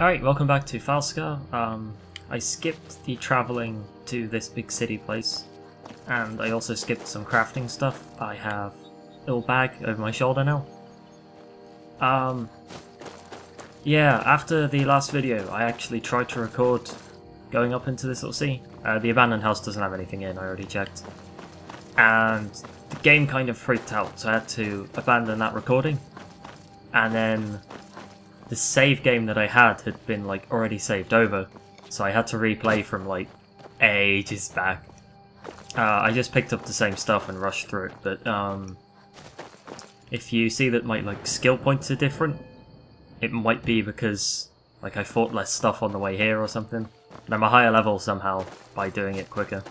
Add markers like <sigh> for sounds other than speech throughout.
Alright, welcome back to Falskaar. Um, I skipped the travelling to this big city place, and I also skipped some crafting stuff. I have a little bag over my shoulder now. Um, yeah, after the last video, I actually tried to record going up into this little sea. Uh, the abandoned house doesn't have anything in, I already checked. And the game kind of freaked out, so I had to abandon that recording. And then the save game that I had had been like already saved over, so I had to replay from like ages back. Uh, I just picked up the same stuff and rushed through it, but um, if you see that my like skill points are different, it might be because like I fought less stuff on the way here or something. And I'm a higher level somehow by doing it quicker.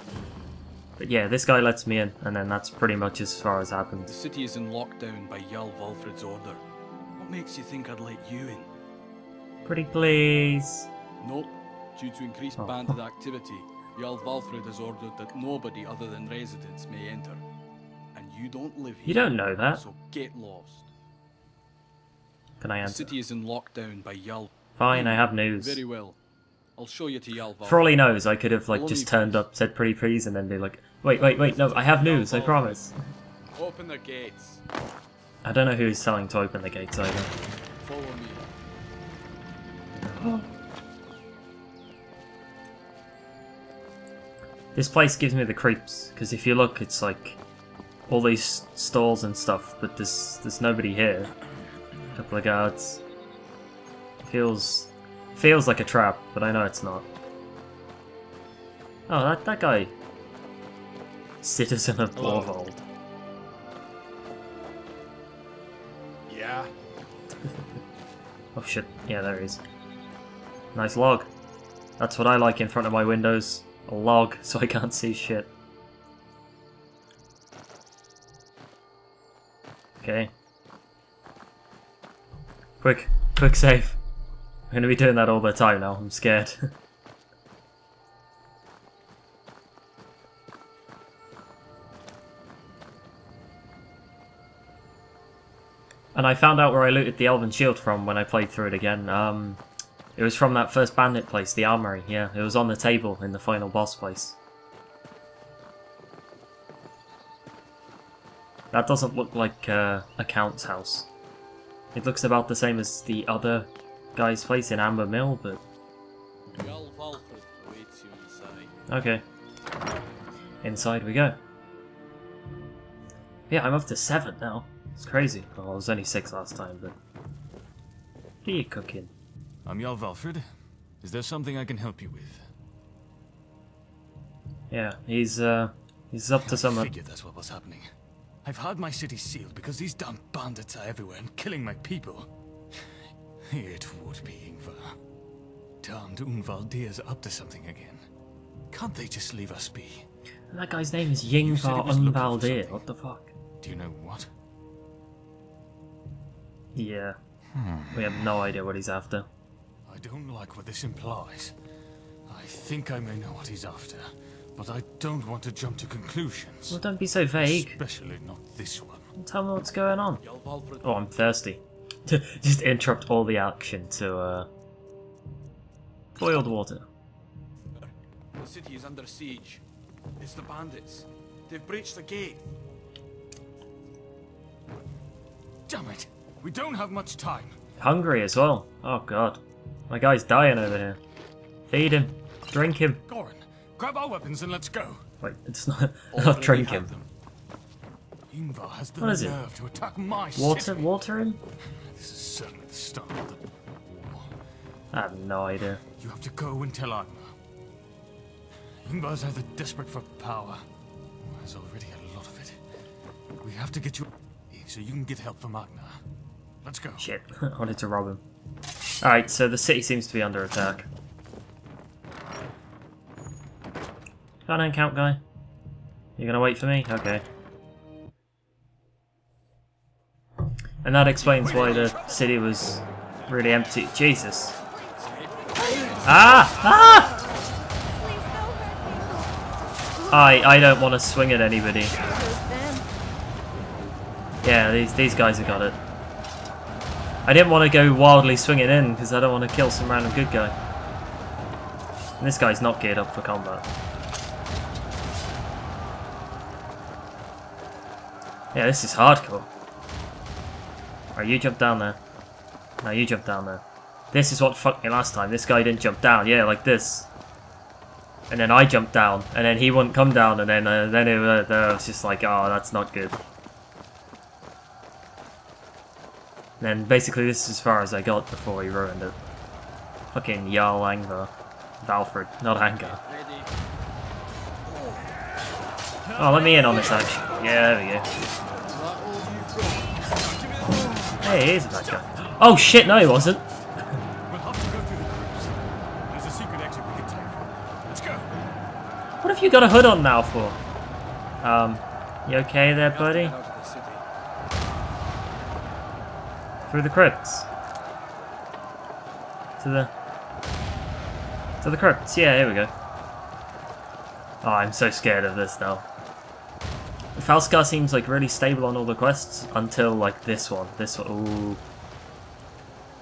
But yeah, this guy lets me in, and then that's pretty much as far as happened. The city is in lockdown by Jarl Valfred's order. What makes you think I'd let you in? Pretty please. Nope. Due to increased Oh. bandit activity, Jarl Valfred has ordered that nobody other than residents may enter. And you don't live here. You don't know that. So get lost. Can I answer? The city is in lockdown by Jarl. Fine, I have news. Very well. I'll show you to Valfred. For all he knows, I could have like just turned up, said pretty please, and then be like, wait, wait, wait, no, I have news, I promise. Open the gates. I don't know who's telling to open the gates either. Follow me. This place gives me the creeps, because if you look, it's like all these stalls and stuff, but there's there's nobody here. A couple of guards. Feels feels like a trap, but I know it's not. Oh, that that guy. Citizen of. Borvald. Yeah. <laughs> Oh shit, yeah, there he is. Nice log. That's what I like in front of my windows. A log, <laughs> so I can't see shit. Okay. Quick, quick save. I'm gonna be doing that all the time now, I'm scared. <laughs> and I found out where I looted the Elven Shield from when I played through it again. Um, it was from that first bandit place, the armory. Yeah, it was on the table in the final boss place. That doesn't look like uh, a count's house. It looks about the same as the other guy's place in Amber Mill, but okay. Inside we go. Yeah, I'm up to seven now. It's crazy. Well, I was only six last time, but... What are you cooking? I'm Jarl Valfred. Is there something I can help you with? Yeah, he's, uh... He's up to some... I figured that's what was happening. I've had my city sealed because these damn bandits are everywhere and killing my people. It would be Ingvar. Damned Unvaldir's up to something again. Can't they just leave us be? That guy's name is Yingvar Unvaldir. What the fuck? Do you know what? Yeah. We have no idea what he's after. I don't like what this implies. I think I may know what he's after, but I don't want to jump to conclusions. Well, don't be so vague. Especially not this one. Tell me what's going on. Oh, I'm thirsty. <laughs> Just interrupt all the action to, uh... Boiled water. The city is under siege. It's the bandits. They've breached the gate. Damn it! We don't have much time. Hungry as well. Oh god. My guy's dying over here. Feed him. Drink him. Goran, grab our weapons and let's go. Wait, it's not, not Already drink him. them. Ingvar has the What is it? nerve to attack my Water, city. water him? This is certainly the start of the war. I have no idea. You have to go and tell Agnar. Ingvar's either desperate for power, or has already a lot of it. We have to get you so you can get help from Agnar. Let's go. Shit, <laughs> I wanted to rob him. Alright, so the city seems to be under attack. Come on, count guy. You're gonna wait for me? Okay. And that explains why the city was really empty. Jesus. Ah! Ah! I I don't want to swing at anybody. Yeah, these these guys have got it. I didn't want to go wildly swinging in because I don't want to kill some random good guy. And this guy's not geared up for combat. Yeah, this is hardcore. Alright, you jump down there. No, you jump down there. This is what fucked me last time. This guy didn't jump down. Yeah, like this. And then I jumped down, and then he wouldn't come down, and then uh, then it, uh, was just like, oh, that's not good. And then basically this is as far as I got before he ruined it. Fucking Jarl Angvar. Valfred, not Angar. Oh, let me in on this action. Yeah, there we go. Is? Hey, here's a bad guy. Oh shit, no he wasn't. What have you got a hood on now for? Um, you okay there, buddy? Through the crypts. To the... To the crypts, yeah, here we go. Oh, I'm so scared of this now. Falskaar seems like really stable on all the quests until like this one. This one, ooh.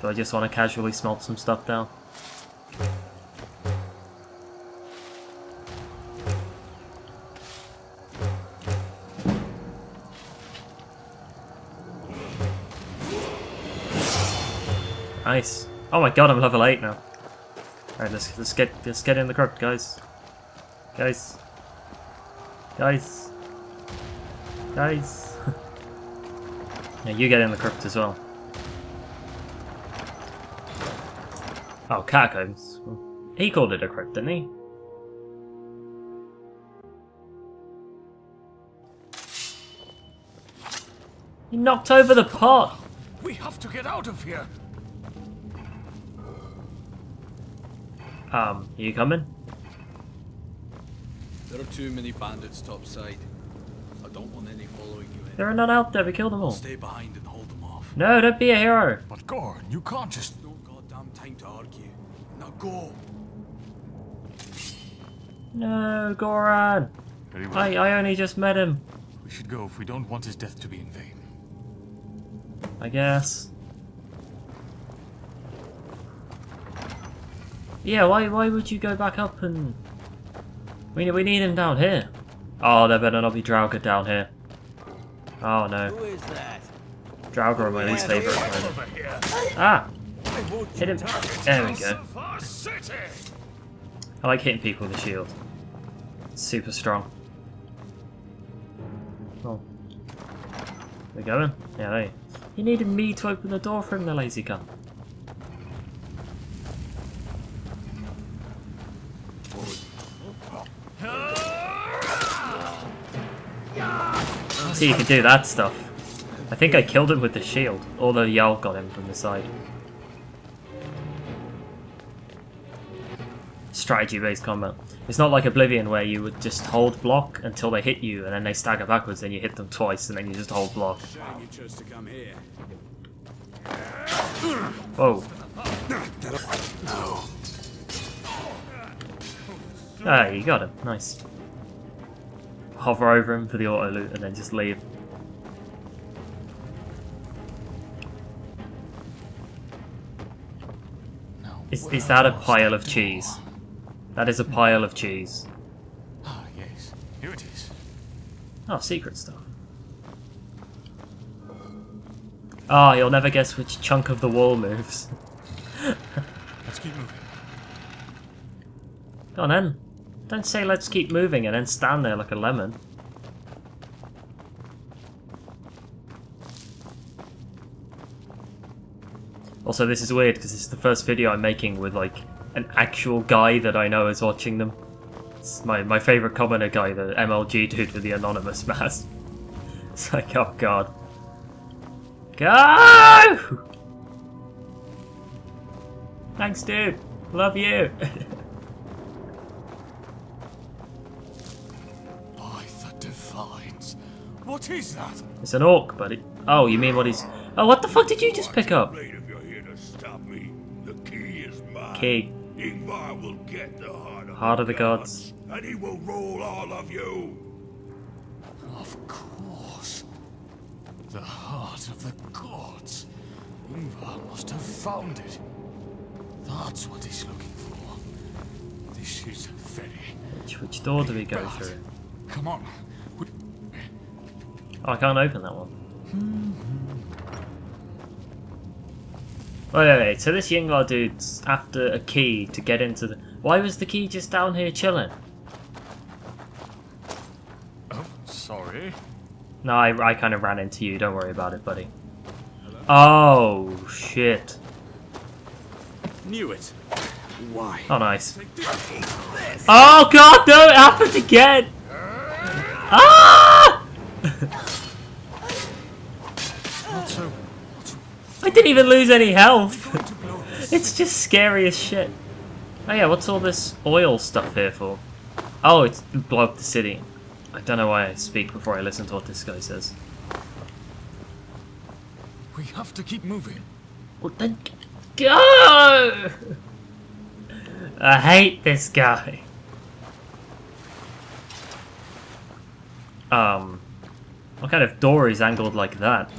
Do I just want to casually smelt some stuff down? Nice. Oh my god, I'm level 8 now. Alright, let's, let's get let's get in the crypt, guys. Guys. Guys. Guys. <laughs> yeah, you get in the crypt as well. Oh, catacombs. He called it a crypt, didn't he? He knocked over the pot! We have to get out of here. Um, you coming? There are too many bandits topside. I don't want any following you in. There are none out there, we killed them all. Stay behind and hold them off. No, don't be a hero! But Gorn, you can't just. No goddamn time to argue. Now go. No, Goran! Very well. I, I only just met him. We should go if we don't want his death to be in vain. I guess. Yeah, why why would you go back up and... We, we need him down here. Oh, there better not be Draugr down here. Oh no. Who is that? Draugr are my least favourite opponent. Ah! Hit him. There we go. I like hitting people with a shield. It's super strong. Oh. We're going? Yeah, they. He needed me to open the door for him, the lazy cunt. See, you can do that stuff. I think I killed him with the shield, although Jarl got him from the side. Strategy-based combat. It's not like Oblivion where you would just hold block until they hit you, and then they stagger backwards, and you hit them twice, and then you just hold block. Shame you chose to come here. Whoa. Ah, you got him. Nice. Hover over him for the auto loot and then just leave. No. Is, is that a pile of cheese? That is a pile of cheese. Ah, yes. Here it is. Oh, secret stuff. Ah, you'll never guess which chunk of the wall moves. <laughs> Let's keep moving. Go on then. Don't say let's keep moving and then stand there like a lemon. Also, this is weird because this is the first video I'm making with like an actual guy that I know is watching them. It's my, my favourite commenter guy, the MLG dude with the anonymous <laughs> mask. It's like, oh god. Go! <laughs> Thanks, dude. Love you. <laughs> What is that? It's an orc, buddy. Oh, you mean what he's... Oh, what the fuck did you just pick up? Blade, if you're here to stop me, the key is mine. Key. Ingvar will get the heart of, Heart of the gods. and he will rule all of you. Of course. The heart of the gods. Ingvar must have found it. That's what he's looking for. This is very Which, which door do we go bad. through? Come on. Oh, I can't open that one. Wait, wait, wait. So this Yingvar dude's after a key to get into the. Why was the key just down here chilling? Oh, sorry. No, I, I kind of ran into you. Don't worry about it, buddy. Oh shit! Knew it. Why? Oh nice. Oh god, no! It happened again. Ah! Didn't even lose any health. To blow this. It's just scary as shit. Oh yeah, what's all this oil stuff here for? Oh, it's blow up the city. I don't know why I speak before I listen to what this guy says. We have to keep moving. Well then, go! I hate this guy. Um, what kind of door is angled like that?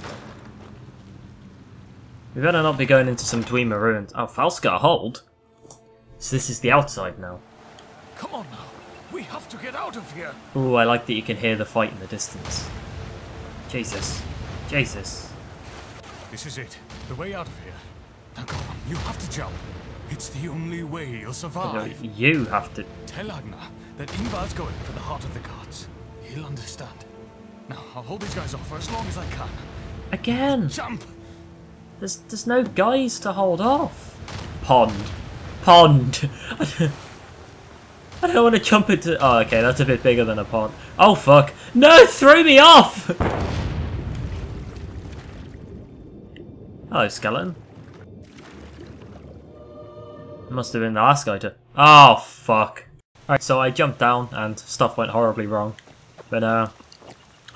We better not be going into some Dwemer ruins. Oh, Falskaar hold. So this is the outside now. Come on now. We have to get out of here. Ooh, I like that you can hear the fight in the distance. Jesus. Jesus. This is it. The way out of here. Now come on. You have to jump. It's the only way you'll No, survive. you have to... Tell Agnar that Ingvar's going for the heart of the gods. He'll understand. Now, I'll hold these guys off for as long as I can. Again! Jump! There's, there's no guys to hold off. Pond. Pond. <laughs> I don't want to jump into... Oh, okay, that's a bit bigger than a pond. Oh, fuck. No, throw me off! Hello, skeleton. Must have been the last guy to... Oh, fuck. Alright, so I jumped down and stuff went horribly wrong. But, uh...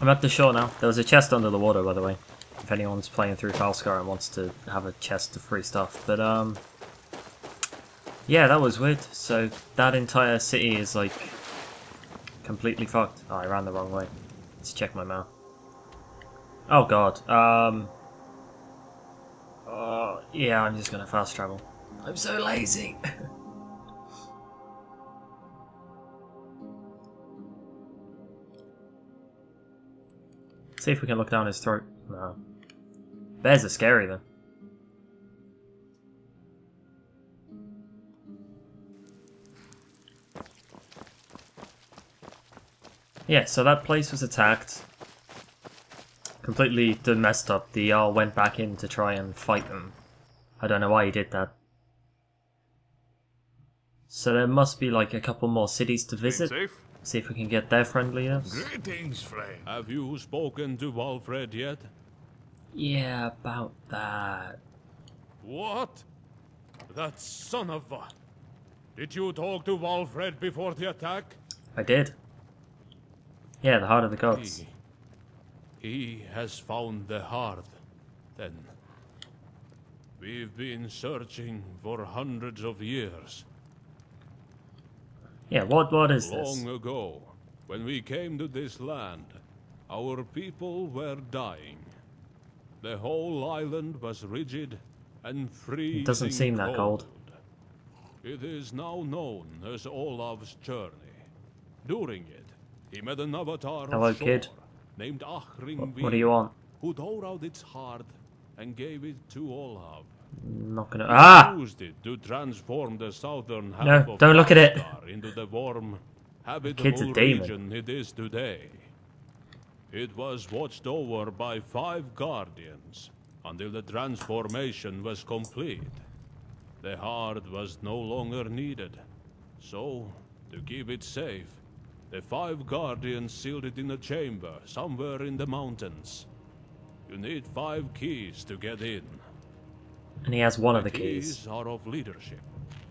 I'm at the shore now. There was a chest under the water, by the way if anyone's playing through Falskaar and wants to have a chest of free stuff. But um, yeah, that was weird. So that entire city is like completely fucked. Oh, I ran the wrong way. Let's check my map. Oh god. Um. Oh yeah, I'm just gonna fast travel. I'm so lazy. <laughs> See if we can look down his throat. No. Bears are scary though. Yeah, so that place was attacked. Completely messed up. The Jarl went back in to try and fight them. I don't know why he did that. So there must be like a couple more cities to visit. See if we can get their friendliness. Greetings, friend. Have you spoken to Valfred yet? Yeah, about that. What? That son of a... Did you talk to Valfred before the attack? I did. Yeah, the heart of the gods. He... He has found the heart, then. We've been searching for hundreds of years. Yeah, what what is this? Long ago, when we came to this land, our people were dying. The whole island was rigid and freezing doesn't seem that cold. It is now known as Olaf's journey. During it, he met an avatar Hello, of kid. Named Achring What, what do you want? who tore out its heart and gave it to Olaf. not gonna. Ah! Used it to transform the southern half No, of don't look at it. Into the warm, kid's a habitable demon. region it is today. It was watched over by five guardians until the transformation was complete. The heart was no longer needed, so to keep it safe, the five guardians sealed it in a chamber somewhere in the mountains. You need five keys to get in. And he has one of the keys. keys are of leadership,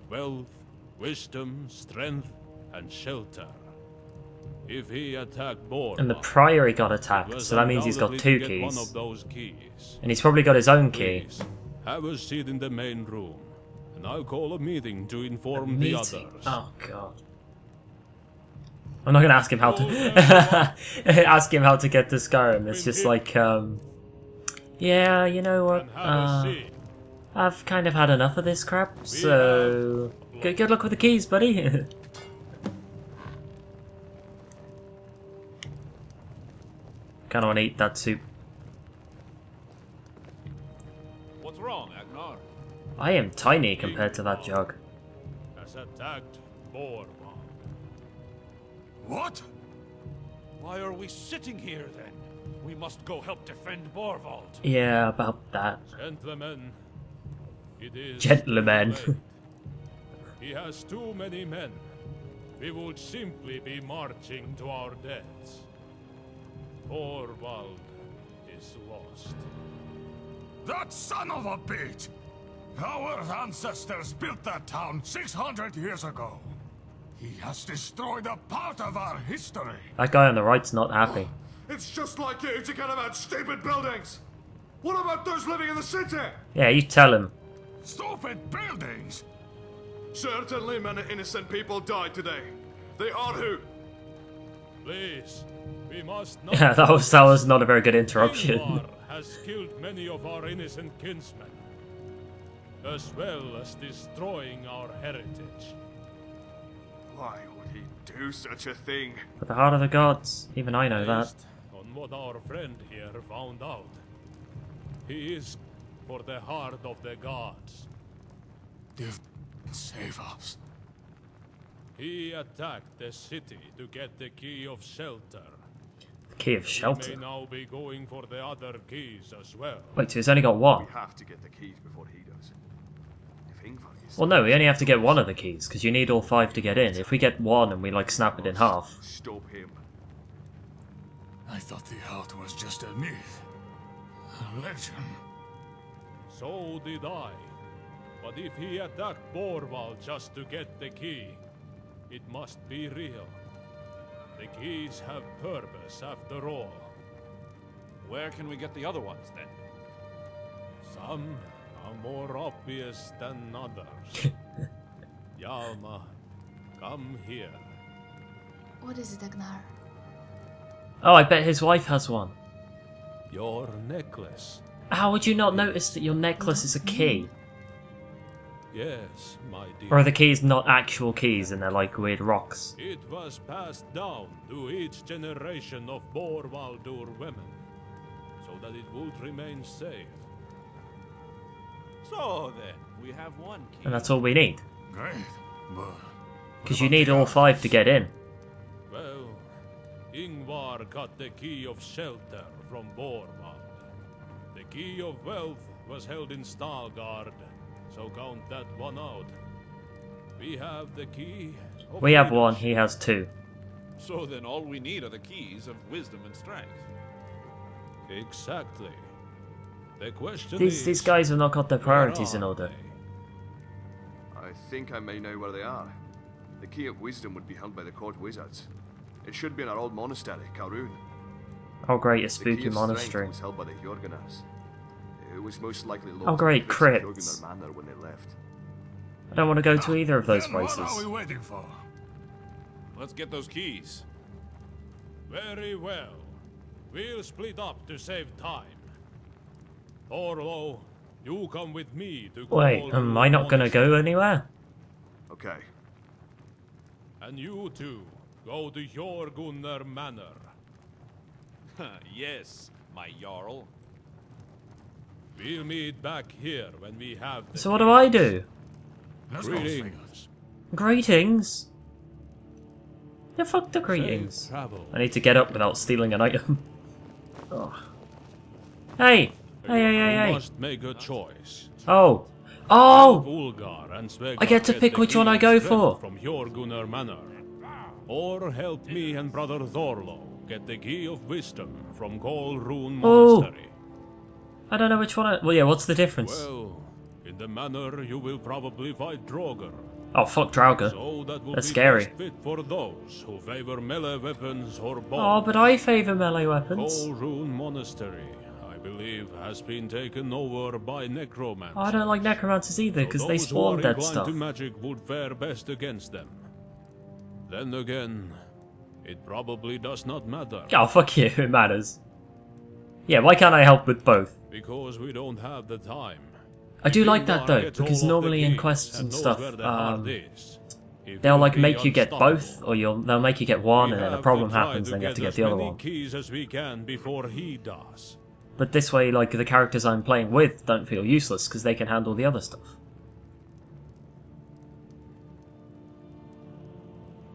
wealth, wisdom, strength, and shelter. If he attacked Borla, And the Priory got attacked, so that means he's got two keys. keys. And he's probably got his own key. Please, have a seat in the main room, and I'll call a meeting to inform the others. Oh god. I'm not gonna ask him how to <laughs> ask him how to get to Skyrim. It's just like um Yeah, you know what? Uh. I've kind of had enough of this crap, so... Good, good luck with the keys, buddy. <laughs> Kinda wanna eat that soup. What's wrong, Agnar? I am tiny compared to that jug. Has attacked Borvald. What? Why are we sitting here then? We must go help defend Borvald. Yeah, about that. Gentlemen, it is Gentlemen. he has too many men. We would simply be marching to our deaths. Borvald is lost. That son of a bitch! Our ancestors built that town 600 years ago. He has destroyed a part of our history. That guy on the right's not happy. <gasps> It's just like you to get about stupid buildings. What about those living in the city? Yeah, you tell him. Stupid buildings! Certainly many innocent people died today. They are who? Please, we must not. <laughs> Yeah, that was that was not a very good interruption. Has killed many of our innocent kinsmen, as well as destroying our heritage. Why would he do such a thing? For the heart of the gods. Even I know that. On what our friend here found out, he is for the heart of the gods. Div, save us. He attacked the city to get the key of shelter. Key of shelter. now be going for the other keys as well. Wait, so he's only got one? have to get the keys before he does. If is Well, no, we only have to get one of the keys, because you need all five to get in. If we get one and we, like, snap it in half. stop him. I thought the heart was just a myth. A legend. So did I. But if he attacked Borvald just to get the key, it must be real. The keys have purpose after all. Where can we get the other ones then? Some are more obvious than others. <laughs> Yalma, come here. What is it, Agnar? Oh, I bet his wife has one. Your necklace. How would you not notice that your necklace is a key? Yes, my dear. Or are the keys not actual keys and they're like weird rocks? It was passed down to each generation of Borvaldur women, so that it would remain safe. So then, we have one key. And that's all we need. Great, but... Because you need all five to get in. Well, Ingvar got the key of shelter from Borvald. The key of wealth was held in Stalgard, so count that one out. We have the key. Of We have one, he has two. So then, all we need are the keys of wisdom and strength. Exactly. The question These is, these guys have not got their priorities in order. they? I think I may know where they are. The key of wisdom would be held by the court wizards. It should be in our old monastery, Karun. Oh great, a The spooky key of monastery. was held by the Jorgunars. It was most likely Oh, great, in crypts of crypts. Jorgunar Manor when they left. I don't want to go to either of those Then what are we waiting for? Let's get those keys. Very well. We'll split up to save time. Orlo, you come with me to Wait, am I not gonna go anywhere? Okay. And you two, go to Jorgunnar Manor. <laughs> yes, my Jarl. We'll meet back here when we have So what do I do? Let's Greetings. Greetings? Yeah, fuck the greetings. I need to get up without stealing an item. <laughs> oh. Hey! Hey, hey, hey, hey! must make a choice. Oh! Oh! Ulgar and I get to pick which one I go for. From Jorgunnar Manor. Or help me and brother Thorlo get the key of wisdom from Golrun Oh. Monastery. I don't know which one I... Well, yeah, what's the difference? Well, in the manor you will probably fight Draugr. oh, fuck Draugr. So that That's scary. fit for those who favor melee weapons or bows. Oh, but I favour melee weapons. Golrun Monastery, I believe, has been taken over by necromancers. I don't like necromancers either, because they Those who spawn dead stuff. to magic would fare best against them. Then again, it probably does not matter. Oh, fuck you, <laughs> it matters. Yeah, why can't I help with both? Because we don't have the time. I do like that though, because all of the normally in quests and stuff, where the heart um, they'll like make you get both, or you'll they'll make you get one, and then a problem happens, and you have to get the other one. keys as we can before he does. But this way, like the characters I'm playing with don't feel useless because they can handle the other stuff.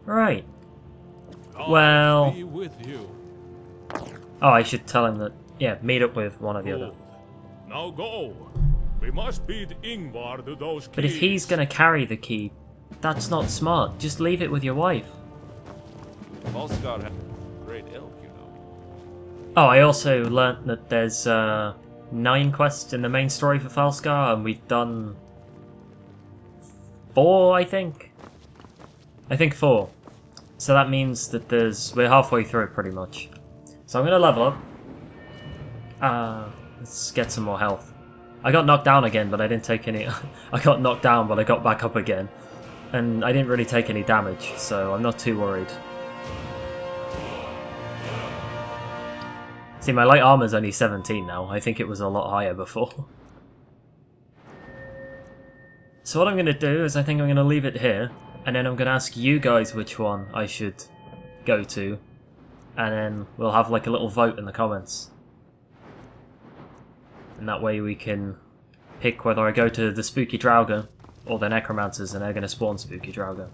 Right. Well- be with you. Oh, I should tell him that. Yeah, meet up with one or the other. Now go. We must beat Ingvar to those keys. But if he's gonna carry the key, that's not smart. Just leave it with your wife. Volsgar had great ilk, you know. Oh, I also learnt that there's uh, nine quests in the main story for Falskaar, and we've done four, I think. I think four. So that means that there's we're halfway through pretty much. So I'm gonna level up. Uh, let's get some more health. I got knocked down again, but I didn't take any. <laughs> I got knocked down, but I got back up again, and I didn't really take any damage, so I'm not too worried. See, my light armor's only 17 now. I think it was a lot higher before. <laughs> So what I'm going to do is I think I'm going to leave it here, and then I'm going to ask you guys which one I should go to, and then we'll have like a little vote in the comments. And that way we can pick whether I go to the Spooky Draugr or the Necromancers, and they're going to spawn Spooky Draugr.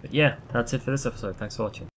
But yeah, that's it for this episode. Thanks for watching.